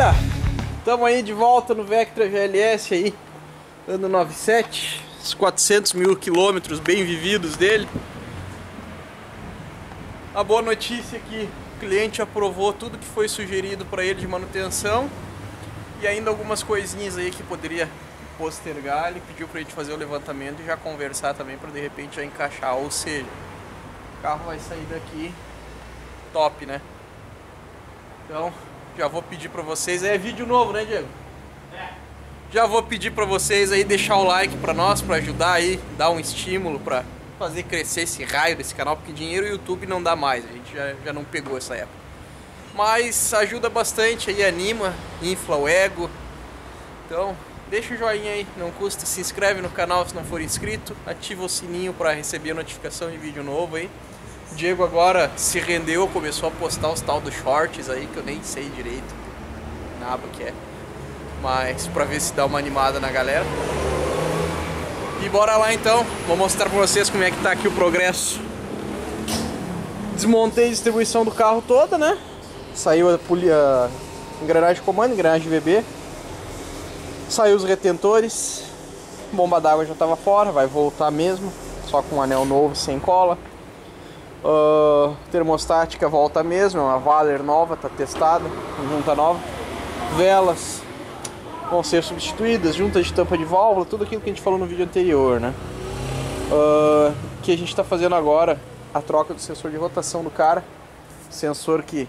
gurizada! Estamos aí de volta no Vectra GLS aí, ano 97, os 400 mil quilômetros bem vividos dele. A boa notícia é que o cliente aprovou tudo que foi sugerido para ele de manutenção e ainda algumas coisinhas aí que poderia postergar. Ele pediu para a gente fazer o levantamento e já conversar também para de repente já encaixar. Ou seja, o carro vai sair daqui top, né? Então, já vou pedir para vocês. É vídeo novo, né, Diego? É. Já vou pedir para vocês aí deixar o like para nós, para ajudar aí, dar um estímulo para fazer crescer esse raio desse canal, porque dinheiro o YouTube não dá mais. A gente já, já não pegou essa época. Mas ajuda bastante aí, anima, infla o ego. Então, deixa o joinha aí, não custa. Se inscreve no canal se não for inscrito. Ativa o sininho para receber notificação de vídeo novo aí. Diego agora se rendeu, começou a postar os tal dos shorts aí, que eu nem sei direito nada que é. Mas pra ver se dá uma animada na galera. E bora lá então, vou mostrar pra vocês como é que tá aqui o progresso. Desmontei a distribuição do carro toda, né? Saiu a, a engrenagem de comando, engrenagem de bebê. Saiu os retentores. Bomba d'água já tava fora, vai voltar mesmo. Só com um anel novo, sem cola. Uh, termostática volta mesmo, é uma Valer nova, tá testada, junta nova. Velas vão ser substituídas, junta de tampa de válvula, tudo aquilo que a gente falou no vídeo anterior, né? Uh, que a gente está fazendo agora a troca do sensor de rotação do cara, sensor que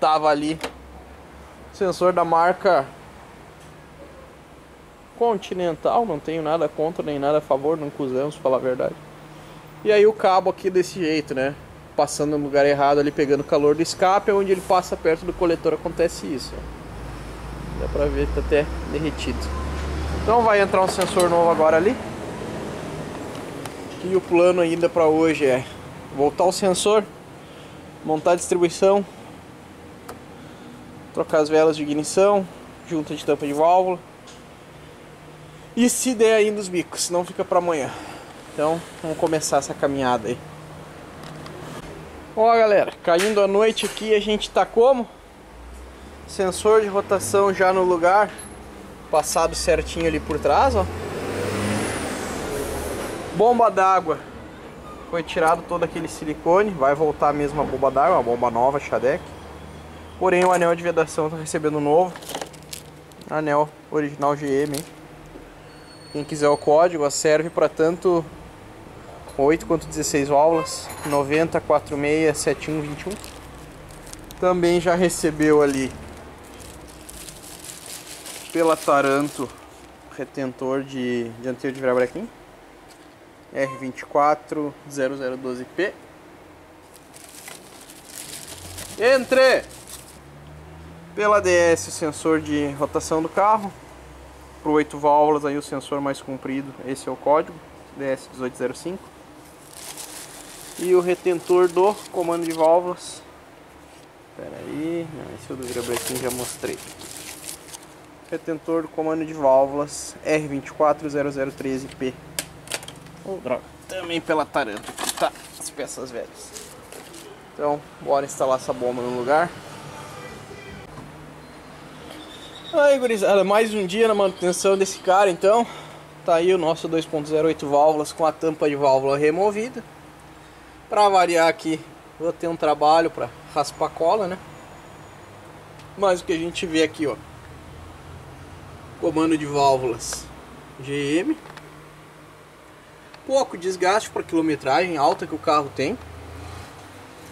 tava ali, sensor da marca Continental, não tenho nada contra nem nada a favor, não cuzamos, falar a verdade. E aí o cabo aqui desse jeito, né? Passando no lugar errado ali, pegando calor do escape, onde ele passa perto do coletor acontece isso. Dá pra ver que tá até derretido. Então vai entrar um sensor novo agora ali. E o plano ainda para hoje é voltar o sensor, montar a distribuição, trocar as velas de ignição, junta de tampa de válvula. E se der ainda os bicos, senão fica para amanhã. Então, vamos começar essa caminhada aí. Ó, galera, caindo a noite aqui, a gente tá como? Sensor de rotação já no lugar, passado certinho ali por trás, ó. Bomba d'água. Foi tirado todo aquele silicone, vai voltar mesmo a bomba d'água, uma bomba nova, Shadec. Porém, o anel de vedação tá recebendo novo. Anel original GM, hein? Quem quiser o código, serve para tanto 8 quanto 16 válvulas, 90 46 71 21. Também já recebeu ali pela Taranto retentor de dianteiro de virabrequim R24 0012P. Entre pela DS sensor de rotação do carro. Para 8 válvulas aí o sensor mais comprido, esse é o código DS 1805 e o retentor do comando de válvulas. Espera aí, não, esse é do virabrequim já mostrei. Retentor do comando de válvulas R240013P. Oh, droga, também pela Taranto, tá? As peças velhas. Então, bora instalar essa bomba no lugar. Aí, gurizada, mais um dia na manutenção desse cara, então. Tá aí o nosso 2.08 válvulas com a tampa de válvula removida. Para variar aqui, vou ter um trabalho para raspar cola, né? Mas o que a gente vê aqui, ó. Comando de válvulas GM. Pouco desgaste para quilometragem alta que o carro tem.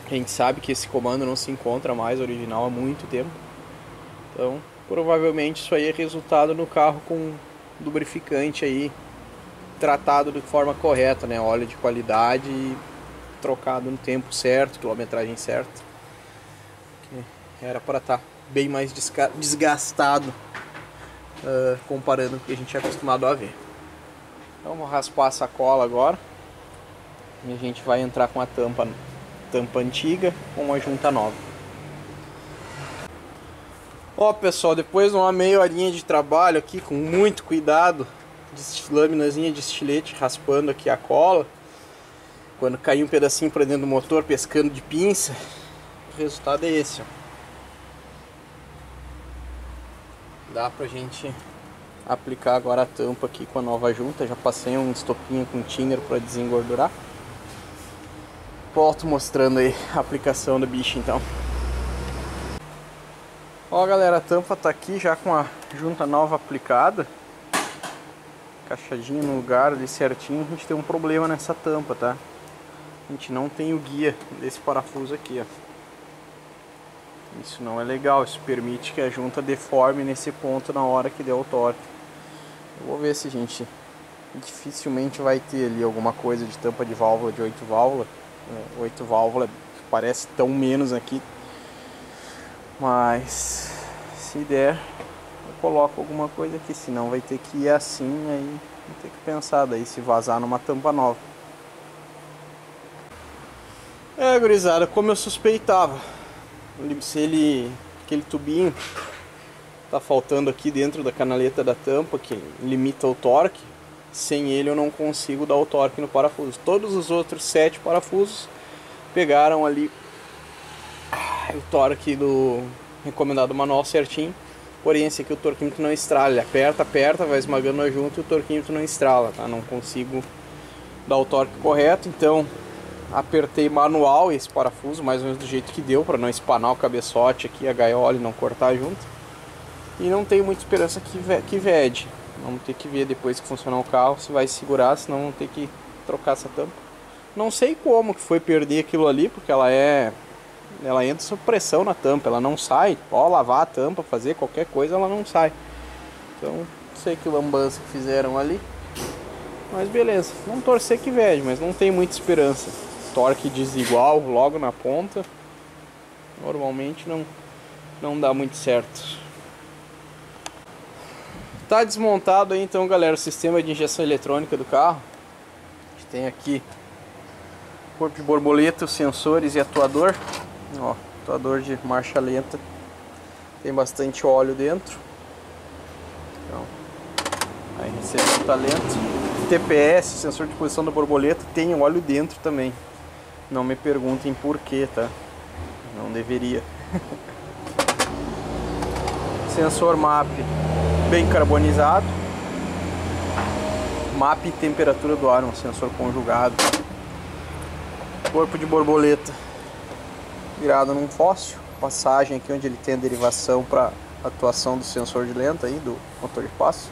A gente sabe que esse comando não se encontra mais original há muito tempo. Então, provavelmente isso aí é resultado no carro com lubrificante aí tratado de forma correta, né? Óleo de qualidade trocado no tempo certo, quilometragem certa. Era para estar tá bem mais desgastado uh, comparando com o que a gente é acostumado a ver. Então vou raspar a sacola agora e a gente vai entrar com a tampa, tampa antiga com uma junta nova. Ó pessoal, depois de uma meia horinha de trabalho aqui com muito cuidado, de lâminazinha de estilete raspando aqui a cola, quando cair um pedacinho para dentro do motor pescando de pinça, o resultado é esse. Ó. dá pra gente aplicar agora a tampa aqui com a nova junta. Já passei um estopinho com thinner para desengordurar. Volto mostrando aí a aplicação do bicho então. Ó galera, a tampa tá aqui já com a junta nova aplicada. Caixadinho no lugar ali certinho. A gente tem um problema nessa tampa, tá? A gente não tem o guia desse parafuso aqui, ó. Isso não é legal, isso permite que a junta deforme nesse ponto na hora que der o torque. Eu vou ver se a gente dificilmente vai ter ali alguma coisa de tampa de válvula de 8 válvulas. 8 é, válvulas parece tão menos aqui. Mas se der, eu coloco alguma coisa aqui, senão vai ter que ir assim, aí ter que pensar daí se vazar numa tampa nova. Gurizada, como eu suspeitava, se ele aquele tubinho tá faltando aqui dentro da canaleta da tampa que limita o torque. Sem ele eu não consigo dar o torque no parafuso. Todos os outros sete parafusos pegaram ali o torque do recomendado manual certinho. Porém esse aqui o torquímetro não estrala ele aperta, aperta, vai esmagando a junta e o torquímetro não estrala tá? não consigo dar o torque correto então apertei manual esse parafuso, mais ou menos do jeito que deu, para não espanar o cabeçote aqui, a gaiola e não cortar junto. E não tenho muita esperança que, que vede. Vamos ter que ver depois que funcionar o carro se vai segurar, senão vamos ter que trocar essa tampa. Não sei como que foi perder aquilo ali, porque ela é... Ela entra sob pressão na tampa, ela não sai. Pode lavar a tampa, fazer qualquer coisa, ela não sai. Então, não sei que lambança que fizeram ali. Mas beleza, vamos torcer que vede, mas não tem muita esperança torque desigual logo na ponta, normalmente não, não dá muito certo. Tá desmontado aí então galera o sistema de injeção eletrônica do carro. A gente tem aqui corpo de borboleta, os sensores e atuador. Ó, atuador de marcha lenta. Tem bastante óleo dentro. Então, aí recebe talento. TPS, sensor de posição da borboleta, tem óleo dentro também. Não me perguntem por que, tá? Não deveria. Sensor MAP bem carbonizado. MAP temperatura do ar, um sensor conjugado. Corpo de borboleta virado num fóssil. Passagem aqui onde ele tem a derivação para atuação do sensor de lenta aí, do motor de passo.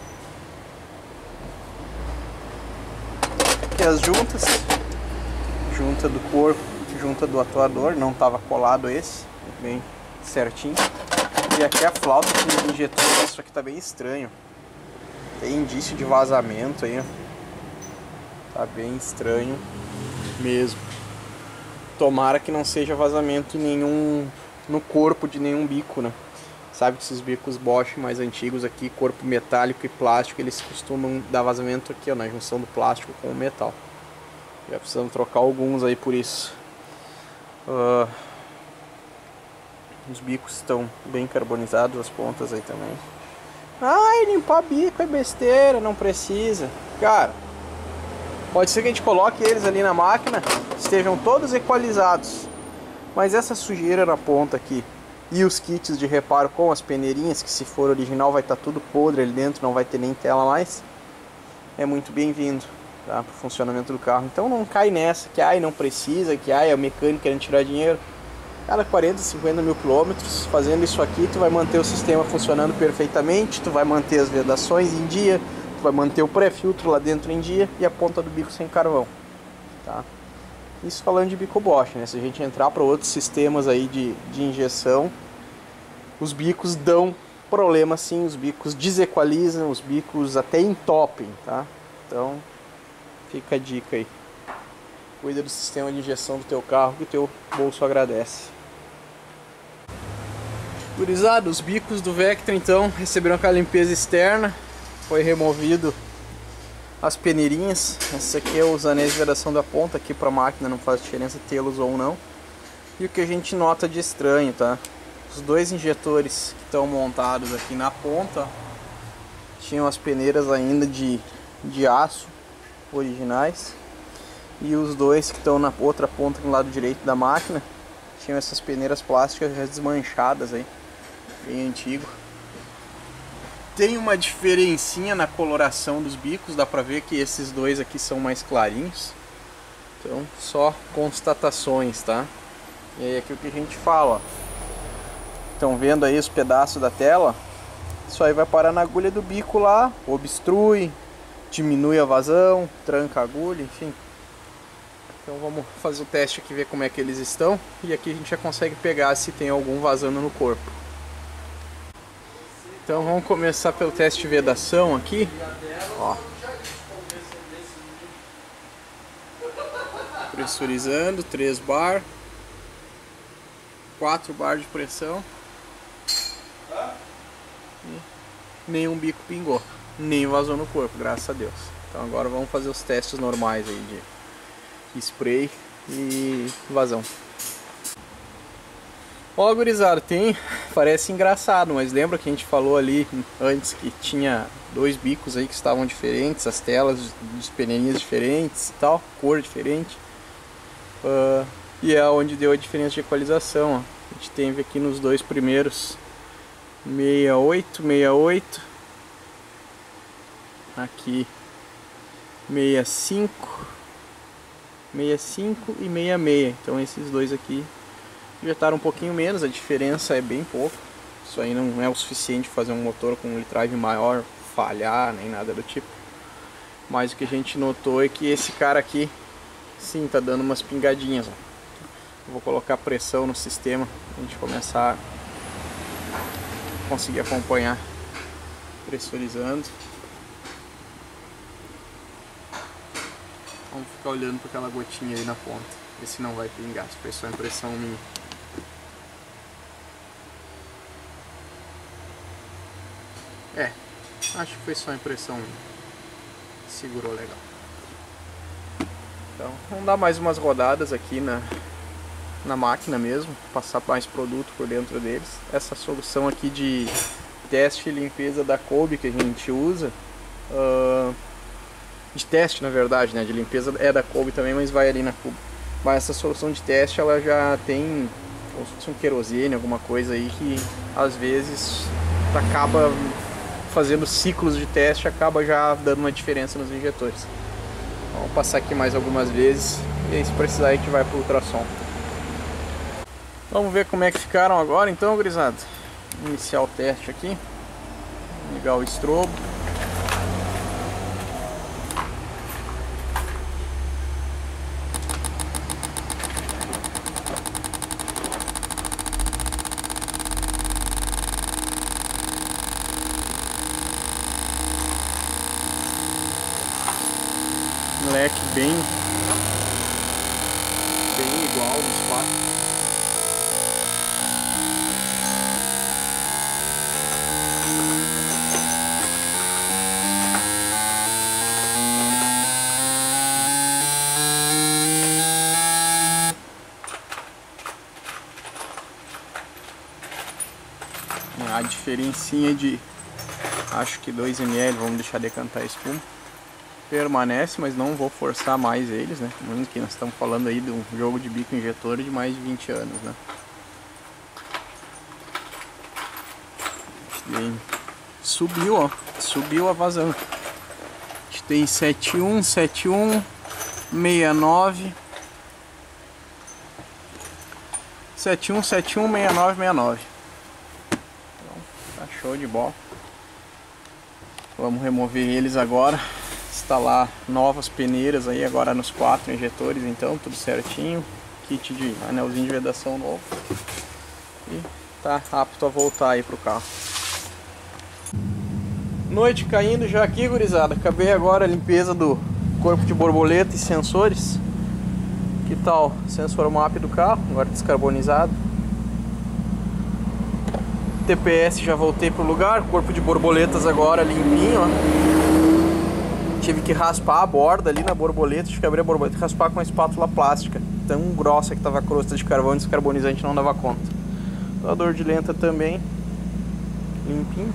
Aqui as juntas junta do corpo, junta do atuador, não estava colado esse, bem certinho. E aqui a flauta que injetou, isso aqui tá bem estranho. Tem indício de vazamento aí, Tá bem estranho mesmo. Tomara que não seja vazamento nenhum no corpo de nenhum bico, né? Sabe que esses bicos Bosch mais antigos aqui, corpo metálico e plástico, eles costumam dar vazamento aqui, ó, na junção do plástico com o metal. Já precisamos trocar alguns aí por isso. Uh, os bicos estão bem carbonizados, as pontas aí também. Ai, limpar bico é besteira, não precisa. Cara, pode ser que a gente coloque eles ali na máquina, estejam todos equalizados. Mas essa sujeira na ponta aqui e os kits de reparo com as peneirinhas, que se for original vai estar tá tudo podre ali dentro, não vai ter nem tela mais, é muito bem-vindo tá? para o funcionamento do carro. Então não cai nessa que ai não precisa, que ai é o mecânico querendo tirar dinheiro. Cada 40, 50 mil quilômetros fazendo isso aqui, tu vai manter o sistema funcionando perfeitamente, tu vai manter as vedações em dia, tu vai manter o pré-filtro lá dentro em dia e a ponta do bico sem carvão. Tá? Isso falando de bico Bosch, né? Se a gente entrar para outros sistemas aí de, de injeção, os bicos dão problema sim, os bicos desequalizam, os bicos até entopem, tá? Então Fica a dica aí. Cuida do sistema de injeção do teu carro que o teu bolso agradece. Gurizada, os bicos do Vectra então receberam aquela limpeza externa. Foi removido as peneirinhas. Esse aqui é os anéis de vedação da ponta aqui para a máquina, não faz diferença tê-los ou não. E o que a gente nota de estranho, tá? Os dois injetores que estão montados aqui na ponta tinham as peneiras ainda de, de aço originais e os dois que estão na outra ponta no lado direito da máquina tinham essas peneiras plásticas já desmanchadas aí, bem antigo. Tem uma diferencinha na coloração dos bicos, dá pra ver que esses dois aqui são mais clarinhos. Então, só constatações, tá? E aí aqui o que a gente fala, Estão vendo aí os pedaços da tela? Isso aí vai parar na agulha do bico lá, obstrui, diminui a vazão, tranca a agulha, enfim. Então vamos fazer o teste aqui, ver como é que eles estão. E aqui a gente já consegue pegar se tem algum vazando no corpo. Então vamos começar pelo teste de vedação aqui. Ó. Pressurizando, 3 bar. 4 bar de pressão. E nenhum bico pingou. Nem vazou no corpo, graças a Deus. Então agora vamos fazer os testes normais aí de spray e vazão. Ó, gurizada, tem. Parece engraçado, mas lembra que a gente falou ali antes que tinha dois bicos aí que estavam diferentes, as telas dos pneus diferentes e tal, cor diferente. Uh, e é onde deu a diferença de equalização. Ó. A gente teve aqui nos dois primeiros 68, 68. Aqui 65, 65 e 66. Então esses dois aqui injetaram um pouquinho menos, a diferença é bem pouco. Isso aí não é o suficiente fazer um motor com um drive maior falhar, nem nada do tipo. Mas o que a gente notou é que esse cara aqui, sim, tá dando umas pingadinhas. Vou colocar pressão no sistema, a gente começar a conseguir acompanhar pressurizando. Vamos ficar olhando para aquela gotinha aí na ponta, ver se não vai pingar, se foi só impressão minha. É, acho que foi só impressão minha. Segurou legal. Então, vamos dar mais umas rodadas aqui na, na máquina mesmo, passar mais produto por dentro deles. Essa solução aqui de teste e limpeza da Kobe que a gente usa, uh, de teste na verdade, né, de limpeza é da Kobe também, mas vai ali na Kobe. Mas essa solução de teste ela já tem um querosene, alguma coisa aí que às vezes acaba fazendo ciclos de teste acaba já dando uma diferença nos injetores. Vamos passar aqui mais algumas vezes e aí se precisar a gente vai para o ultrassom. Vamos ver como é que ficaram agora então, grisado. Iniciar o teste aqui. Ligar o estrobo. Diferencinha de acho que 2 ml, vamos deixar decantar a espuma permanece, mas não vou forçar mais eles, né? Lembrando que nós estamos falando aí de um jogo de bico injetor de mais de 20 anos, né? Bem, subiu, ó, subiu a vazão. A gente tem 71, 71, 69, 71, 71, 69, 69. Show de bola. Vamos remover eles agora instalar novas peneiras aí agora nos quatro injetores então, tudo certinho. Kit de anelzinho de vedação novo. E tá apto a voltar aí pro carro. Noite caindo já aqui, gurizada. Acabei agora a limpeza do corpo de borboleta e sensores. Que tal? Sensor MAP do carro, agora descarbonizado. TPS já voltei pro lugar, corpo de borboletas agora limpinho, ó tive que raspar a borda ali na borboleta, tive que abrir a borboleta e raspar com uma espátula plástica. Tão grossa que tava a crosta de carvão descarbonizante não dava conta. Doador de lenta também, limpinho.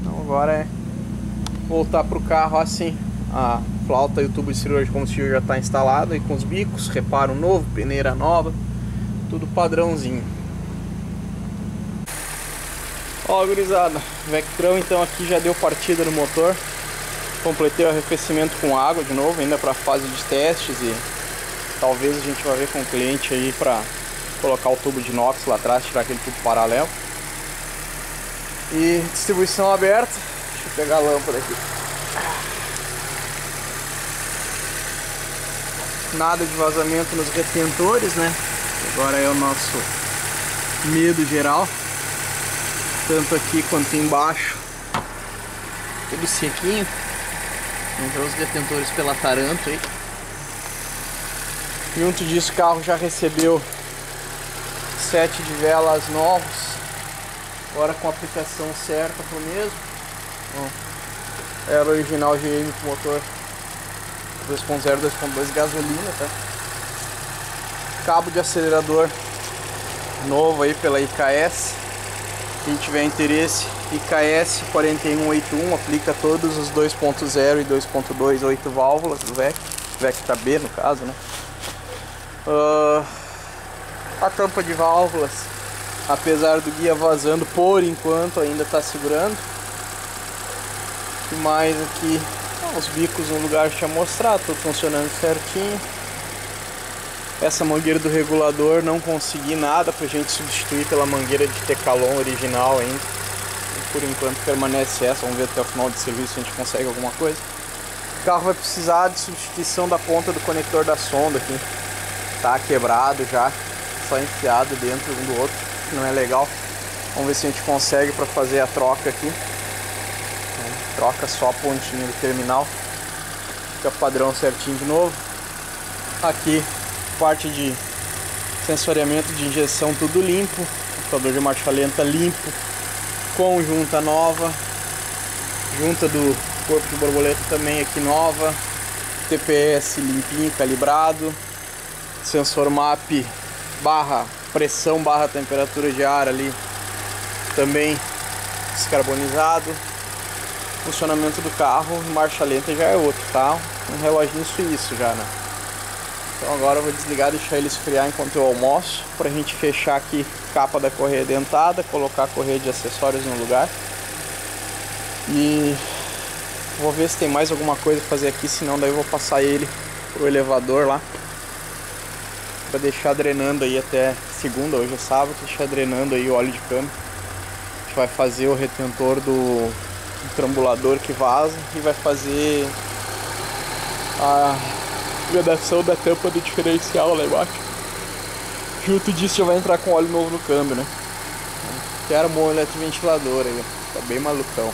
Então agora é voltar pro carro assim. A flauta e o tubo de cirurgia como se já está instalado e com os bicos, reparo novo, peneira nova, tudo padrãozinho. Ó, gurizada, Vectrão então aqui já deu partida no motor. Completei o arrefecimento com água de novo, ainda para fase de testes e talvez a gente vá ver com o cliente aí para colocar o tubo de inox lá atrás, tirar aquele tubo paralelo. E distribuição aberta. Deixa eu pegar a lâmpada aqui. Nada de vazamento nos retentores, né? Agora é o nosso medo geral. Tanto aqui quanto embaixo. Tudo sequinho. Entrou os detentores pela taranto aí. Junto disso o carro já recebeu sete de velas novos. Agora com a aplicação certa pro mesmo. Era original GM com motor 2.0 2.2 gasolina tá cabo de acelerador novo aí pela IKS quem tiver interesse, IKS 4181 aplica todos os 2.0 e 2.2 8 válvulas do VEC, VEC tá B no caso, né? Uh, a tampa de válvulas, apesar do guia vazando, por enquanto ainda está segurando. E mais aqui, os bicos no lugar que tinha mostrado, tudo funcionando certinho. Essa mangueira do regulador não consegui nada pra gente substituir pela mangueira de Tecalon original ainda. Por enquanto permanece essa, vamos ver até o final do serviço se a gente consegue alguma coisa. O carro vai precisar de substituição da ponta do conector da sonda aqui. Tá quebrado já, só enfiado dentro um do outro, não é legal. Vamos ver se a gente consegue para fazer a troca aqui. Troca só a pontinha do terminal. Fica padrão certinho de novo. Aqui parte de sensoriamento de injeção tudo limpo, computador de marcha lenta limpo, com junta nova, junta do corpo de borboleta também aqui nova, TPS limpinho, calibrado, sensor MAP barra pressão barra temperatura de ar ali também descarbonizado, funcionamento do carro, marcha lenta já é outro, tá? Um reloginho suíço já, né? Então agora eu vou desligar e deixar ele esfriar enquanto eu almoço para a gente fechar aqui capa da correia dentada, colocar a correia de acessórios no lugar. E vou ver se tem mais alguma coisa para fazer aqui, senão daí eu vou passar ele pro elevador lá para deixar drenando aí até segunda, hoje é sábado, deixar drenando aí o óleo de câmbio. A gente vai fazer o retentor do, do trambulador que vaza e vai fazer a vedação da tampa do diferencial lá embaixo. Junto disso já vai entrar com óleo novo no câmbio, né? Quero um eletroventilador aí, tá bem malucão.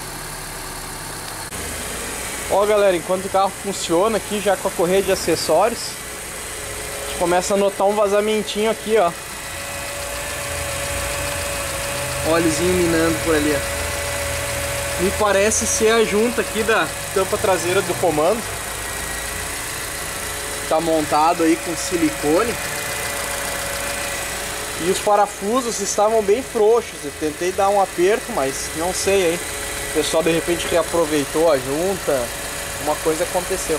Ó galera, enquanto o carro funciona aqui já com a correia de acessórios, a gente começa a notar um vazamentinho aqui, ó. Óleozinho minando por ali, ó. Me parece ser a junta aqui da tampa traseira do comando tá montado aí com silicone. E os parafusos estavam bem frouxos. Eu tentei dar um aperto, mas não sei, hein. O pessoal de repente reaproveitou a junta. Uma coisa aconteceu.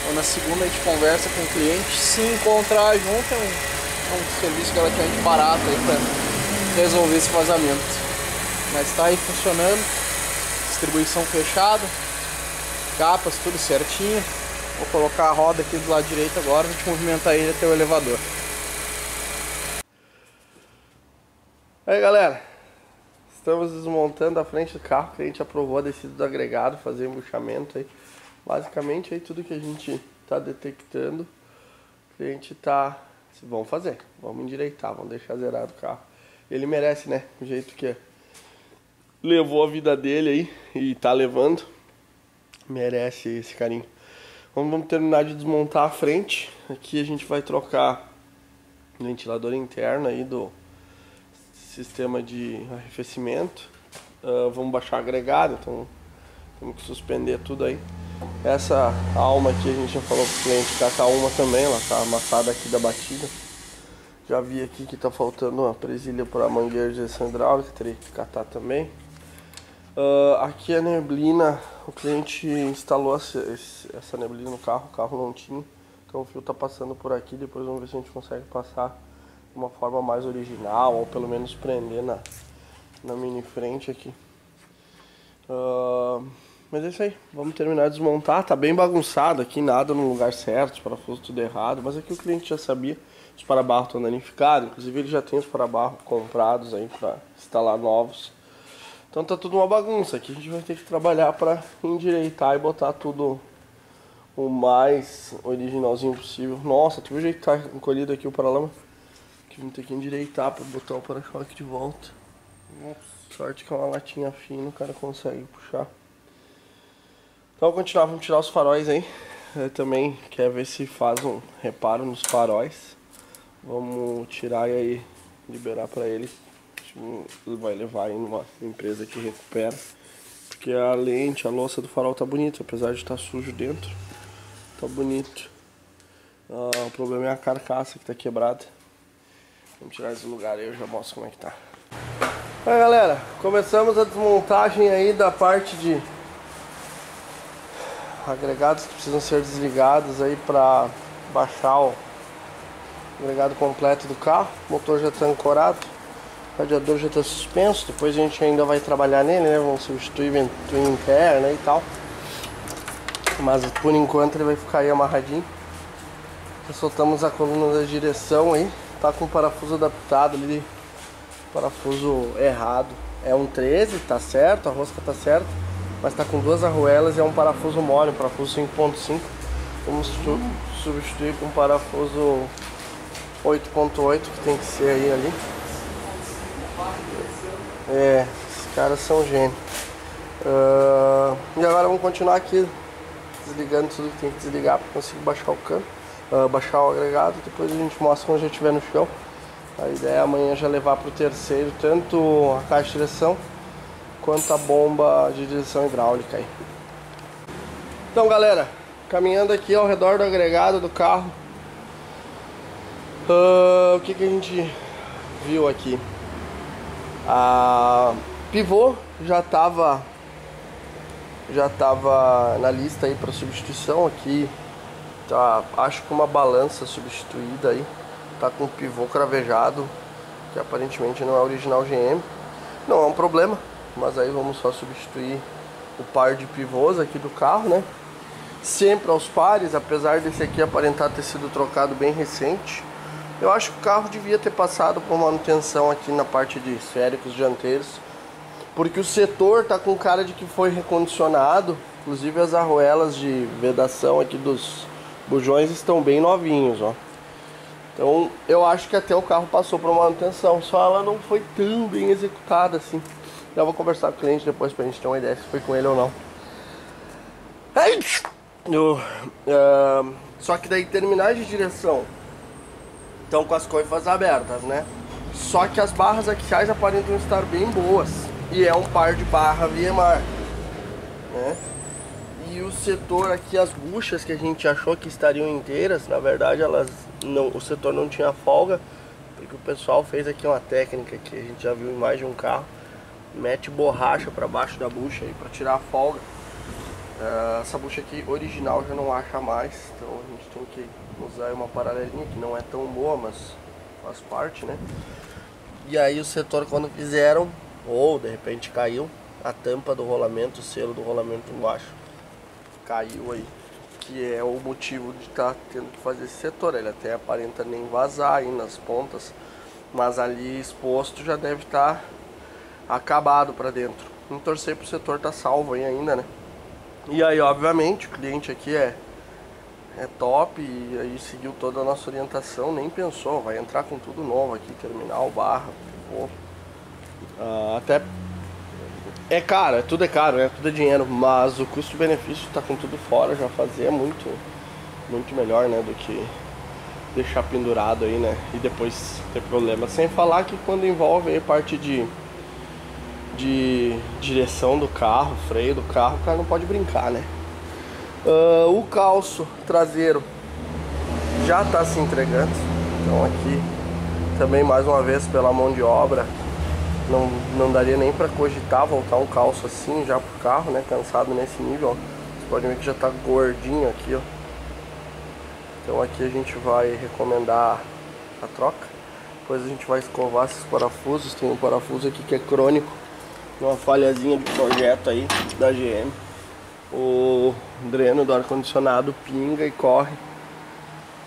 Então, na segunda a gente conversa com o cliente. Se encontrar a junta, é um, é um serviço relativamente barato aí para resolver esse vazamento. Mas está aí funcionando. Distribuição fechada. Capas tudo certinho. Vou colocar a roda aqui do lado direito agora, a gente movimentar ele até o elevador. Aí galera, estamos desmontando a frente do carro que a gente aprovou a descida do agregado, fazer embuchamento aí. Basicamente aí tudo que a gente está detectando, o cliente está... Vamos fazer, vamos endireitar, vamos deixar zerado o carro. Ele merece, né? O jeito que levou a vida dele aí e tá levando. Merece esse carinho. Vamos terminar de desmontar a frente. Aqui a gente vai trocar o ventilador interno aí do sistema de arrefecimento. Uh, vamos baixar agregado, então temos que suspender tudo aí. Essa alma aqui a gente já falou pro cliente catar uma também, ela tá amassada aqui da batida. Já vi aqui que tá faltando uma presilha para mangueira de hidráulica, teria que catar também. Uh, aqui a neblina, o cliente instalou essa, essa neblina no carro, o carro não tinha. Então o fio está passando por aqui, depois vamos ver se a gente consegue passar de uma forma mais original, ou pelo menos prender na, na mini frente aqui. Uh, mas é isso aí, vamos terminar de desmontar. Tá bem bagunçado aqui, nada no lugar certo, os parafusos tudo errado. Mas aqui o cliente já sabia, os parabarros estão danificados. Inclusive ele já tem os parabarros comprados aí para instalar novos. Então tá tudo uma bagunça. Aqui a gente vai ter que trabalhar para endireitar e botar tudo o mais originalzinho possível. Nossa, tu viu o jeito que tá encolhido aqui o paralama? Que vamos ter que endireitar para botar o para-choque de volta. Nossa. Sorte que é uma latinha fina, o cara consegue puxar. Então vamos continuar, vamos tirar os faróis aí. Eu também quer ver se faz um reparo nos faróis. Vamos tirar e aí liberar para ele. Ele vai levar aí numa empresa que recupera. Porque a lente, a louça do farol tá bonita, apesar de estar tá sujo dentro. Tá bonito. Ah, o problema é a carcaça que tá quebrada. Vamos tirar esse lugar aí, eu já mostro como é que tá. Aí galera, começamos a desmontagem aí da parte de agregados que precisam ser desligados aí para baixar o agregado completo do carro. O motor já está ancorado, o radiador já está suspenso. Depois a gente ainda vai trabalhar nele, né? Vamos substituir ventoinha interna e tal. Mas por enquanto ele vai ficar aí amarradinho. Já soltamos a coluna da direção aí. Tá com o parafuso adaptado ali. Parafuso errado. É um 13, tá certo, a rosca tá certa mas está com duas arruelas e é um parafuso mole, um parafuso 5.5. Vamos substituir com um parafuso 8.8 que tem que ser aí ali. É, esses caras são gênios. Uh, e agora vamos continuar aqui desligando tudo que tem que desligar para conseguir baixar o cano, uh, baixar o agregado. Depois a gente mostra quando já estiver no chão. A ideia é amanhã já levar para o terceiro tanto a caixa de direção quanto a bomba de direção hidráulica aí. Então galera, caminhando aqui ao redor do agregado do carro, uh, o que, que a gente viu aqui? A pivô já estava já estava na lista aí para substituição aqui. Tá, acho que uma balança substituída aí. Tá com pivô cravejado, que aparentemente não é original GM. Não é um problema, mas aí vamos só substituir o par de pivôs aqui do carro, né? Sempre aos pares, apesar desse aqui aparentar ter sido trocado bem recente. Eu acho que o carro devia ter passado por manutenção aqui na parte de esféricos dianteiros, porque o setor tá com cara de que foi recondicionado, inclusive as arruelas de vedação aqui dos bujões estão bem novinhos, ó. Então eu acho que até o carro passou por manutenção, só ela não foi tão bem executada assim. Já vou conversar com o cliente depois pra gente ter uma ideia se foi com ele ou não. Uh, só que daí terminais de direção estão com as coifas abertas, né? Só que as barras axiais aparentam estar bem boas. E é um par de barra VMR. Né? E o setor aqui, as buchas que a gente achou que estariam inteiras, na verdade elas não, o setor não tinha folga. Porque o pessoal fez aqui uma técnica que a gente já viu em mais de um carro mete borracha para baixo da bucha aí para tirar a folga. Uh, essa bucha aqui original já não acha mais, então a gente tem que usar uma paralelinha que não é tão boa, mas faz parte, né? E aí o setor quando fizeram, ou de repente caiu, a tampa do rolamento, o selo do rolamento embaixo caiu aí, que é o motivo de estar tá tendo que fazer esse setor. Ele até aparenta nem vazar aí nas pontas, mas ali exposto já deve estar tá acabado para dentro. Vamos torcer pro setor tá salvo aí ainda, né? E aí, obviamente, o cliente aqui é é top e aí seguiu toda a nossa orientação, nem pensou, vai entrar com tudo novo aqui, terminal, barra, pivô. Uh, até é caro, é, tudo é caro, é tudo é dinheiro, mas o custo-benefício tá com tudo fora, já fazer é muito, muito melhor, né, do que deixar pendurado aí, né, e depois ter problema. Sem falar que quando envolve aí parte de de direção do carro, freio do carro, o cara não pode brincar, né? Uh, o calço traseiro já está se entregando. Então aqui também mais uma vez pela mão de obra não, não daria nem para cogitar voltar um calço assim já pro carro, né? Cansado nesse nível, ó. Vocês podem ver que já está gordinho aqui, ó. Então aqui a gente vai recomendar a troca. Depois a gente vai escovar esses parafusos. Tem um parafuso aqui que é crônico. Uma falhazinha de projeto aí da GM. O dreno do ar-condicionado pinga e corre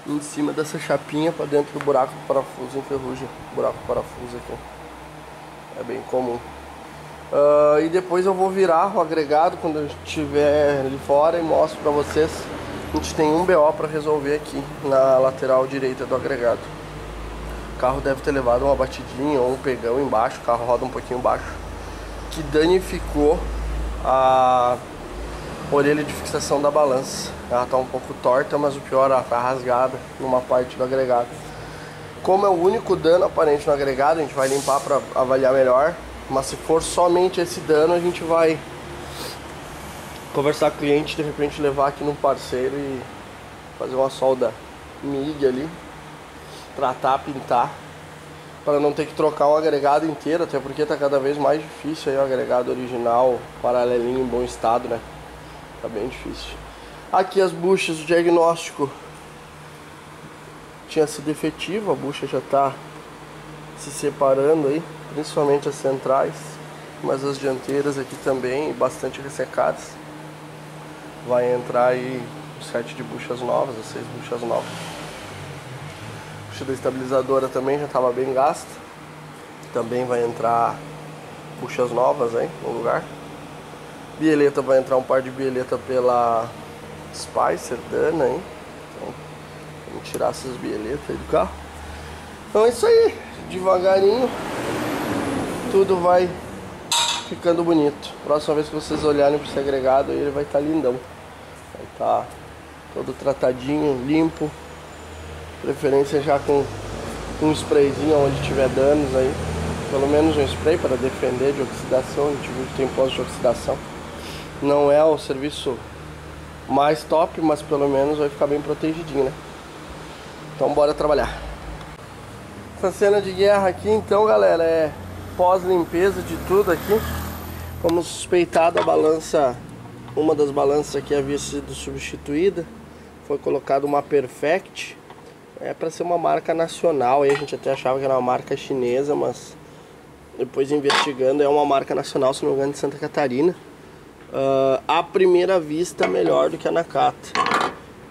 em cima dessa chapinha para dentro do buraco do parafuso enferruja. Buraco do parafuso aqui. É bem comum. Uh, e depois eu vou virar o agregado quando eu estiver ali fora e mostro para vocês. A gente tem um BO para resolver aqui na lateral direita do agregado. O carro deve ter levado uma batidinha ou um pegão embaixo, o carro roda um pouquinho baixo, que danificou a orelha de fixação da balança. Ela está um pouco torta, mas o pior, ela está rasgada numa parte do agregado. Como é o único dano aparente no agregado, a gente vai limpar para avaliar melhor. Mas se for somente esse dano, a gente vai conversar com o cliente, de repente levar aqui no parceiro e fazer uma solda MIG ali, tratar, pintar, para não ter que trocar o agregado inteiro, até porque está cada vez mais difícil aí o agregado original, paralelinho em bom estado, né? Tá bem difícil. Aqui as buchas, o diagnóstico tinha sido efetivo, a bucha já está se separando aí principalmente as centrais, mas as dianteiras aqui também bastante ressecadas. Vai entrar aí o set de buchas novas, as seis buchas novas. A bucha da estabilizadora também já estava bem gasta. Também vai entrar buchas novas aí no lugar. Bieleta vai entrar um par de bieleta pela Spicer Dana aí. Então, vamos tirar essas bieletas aí do carro. Então é isso aí, devagarinho tudo vai ficando bonito. Próxima vez que vocês olharem para esse agregado, ele vai estar tá lindão. Vai estar tá todo tratadinho, limpo. Preferência já com um sprayzinho onde tiver danos aí. Pelo menos um spray para defender de oxidação. A gente viu que tem pós de oxidação. Não é o serviço mais top, mas pelo menos vai ficar bem protegidinho, né? Então bora trabalhar. Essa cena de guerra aqui então, galera, é pós-limpeza de tudo aqui. Como suspeitado, a balança, uma das balanças aqui havia sido substituída. Foi colocada uma Perfect. É para ser uma marca nacional. Aí a gente até achava que era uma marca chinesa, mas depois investigando é uma marca nacional, se não me engano, de Santa Catarina. Uh, à primeira vista, melhor do que a Nakata.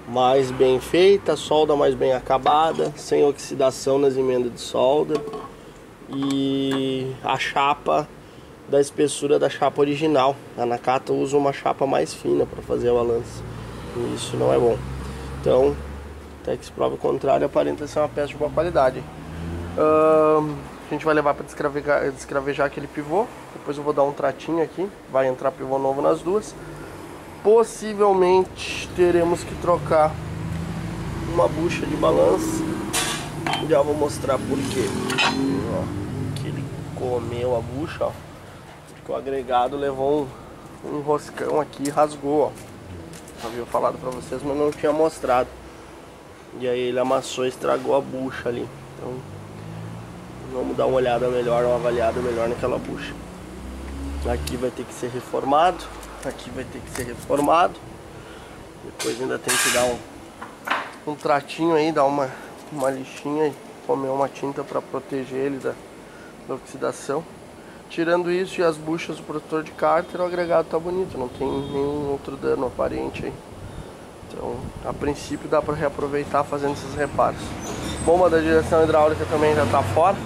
Mais bem feita, solda mais bem acabada, sem oxidação nas emendas de solda e a chapa da espessura da chapa original. A Nakata usa uma chapa mais fina para fazer a balança. E isso não é bom. Então, até que se prova o contrário, aparenta ser uma peça de boa qualidade. Uh, a gente vai levar para descravejar, descravejar aquele pivô. Depois eu vou dar um tratinho aqui. Vai entrar pivô novo nas duas. Possivelmente teremos que trocar uma bucha de balança. Já vou mostrar por quê. Ó comeu a bucha, ó. Porque o agregado levou um, um roscão aqui e rasgou, ó. Havia falado pra vocês, mas não tinha mostrado. E aí ele amassou e estragou a bucha ali. Então vamos dar uma olhada melhor, uma avaliada melhor naquela bucha. Aqui vai ter que ser reformado. Aqui vai ter que ser reformado. Depois ainda tem que dar um, um tratinho aí, dar uma, uma lixinha e comer uma tinta para proteger ele da, da oxidação. Tirando isso e as buchas do protetor de cárter, o agregado tá bonito, não tem nenhum outro dano aparente aí. Então, a princípio dá para reaproveitar fazendo esses reparos. Bomba da direção hidráulica também já está fora.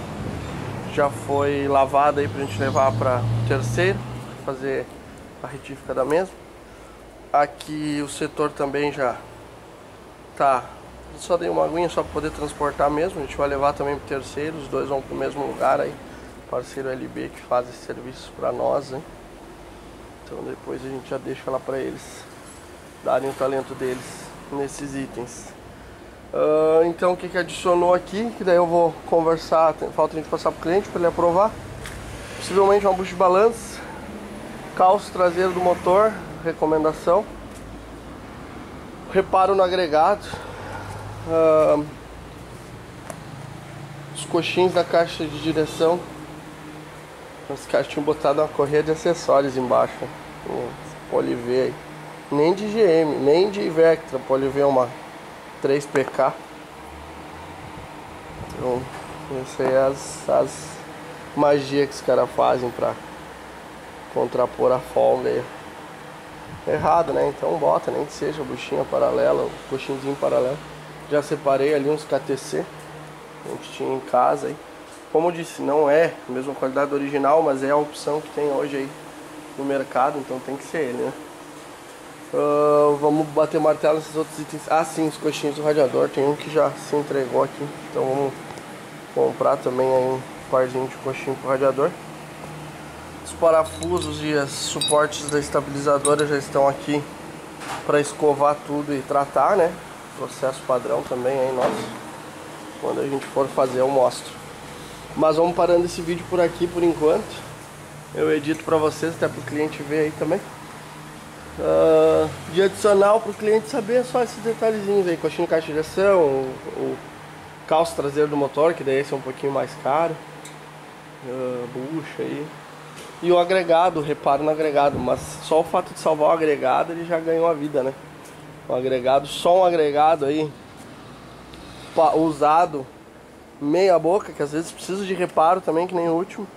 Já foi lavada aí para a gente levar para terceiro, fazer a retífica da mesma. Aqui o setor também já tá só dei uma aguinha só para poder transportar mesmo. A gente vai levar também para terceiro, os dois vão para o mesmo lugar aí parceiro LB que faz esse serviço para nós, hein? Então depois a gente já deixa lá para eles darem o talento deles nesses itens. Uh, então o que, que adicionou aqui, que daí eu vou conversar, tem, falta a gente passar para o cliente para ele aprovar. Possivelmente uma bucha de balanço, calço traseiro do motor, recomendação. Reparo no agregado. Uh, os coxins da caixa de direção os caras tinham botado uma correia de acessórios embaixo. Um Poliv aí. Nem de GM, nem de Vectra. Poliv é uma 3PK. Então, Isso aí é as, as magias que os caras fazem pra contrapor a folga. Errado, né? Então bota, nem que seja buchinha paralela, buchinzinho paralelo. Já separei ali uns KTC. A gente tinha em casa aí. Como eu disse, não é a mesma qualidade original, mas é a opção que tem hoje aí no mercado, então tem que ser ele, né? Uh, vamos bater martelo nesses outros itens. Ah, sim, os coxinhos do radiador. Tem um que já se entregou aqui. Então vamos comprar também aí um parzinho de coxinho pro radiador. Os parafusos e os suportes da estabilizadora já estão aqui para escovar tudo e tratar, né? Processo padrão também aí nosso. Quando a gente for fazer eu mostro. Mas vamos parando esse vídeo por aqui por enquanto. Eu edito para vocês, até para o cliente ver aí também. Uh, de adicional para o cliente saber só esses detalhezinhos aí, coxinha de caixa de direção, o, o calço traseiro do motor, que daí esse é um pouquinho mais caro, uh, bucha aí, e o agregado, reparo no agregado, mas só o fato de salvar o agregado ele já ganhou a vida, né? O agregado, só um agregado aí, usado meia boca, que às vezes precisa de reparo também, que nem o último,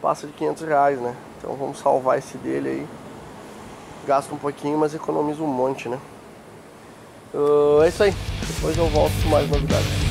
passa de 500 reais, né? Então vamos salvar esse dele aí gasta um pouquinho, mas economiza um monte, né? Uh, é isso aí. Depois eu volto com mais novidades.